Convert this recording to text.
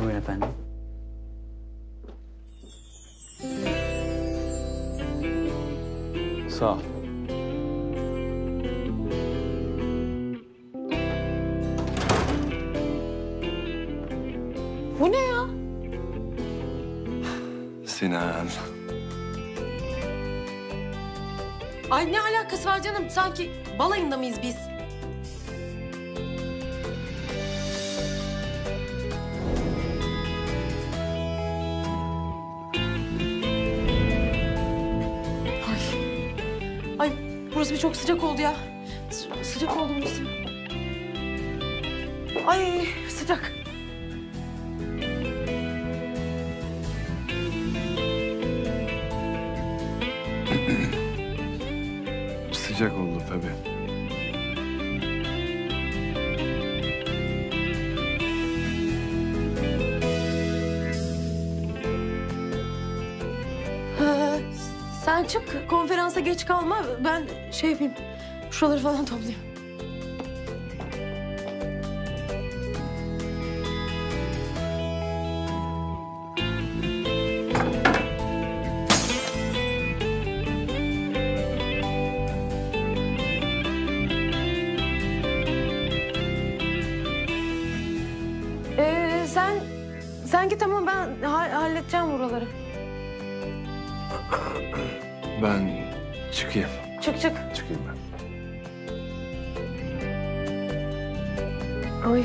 Buyurun efendim. Sağ ol. Bu ne ya? Sinan. Ay ne alakası var canım? Sanki balayında mıyız biz? Burası bir çok sıcak oldu ya. Sı- sıcak oldu burası. Ay sıcak. Sıcak oldu tabii. Sen çık konferansa geç kalma. Ben şey yapayım. Şuraları falan toplayayım. Ee, sen sen git ama ben ha- halledeceğim buraları. Ben çıkayım. Çık çık. Çıkayım ben. Ay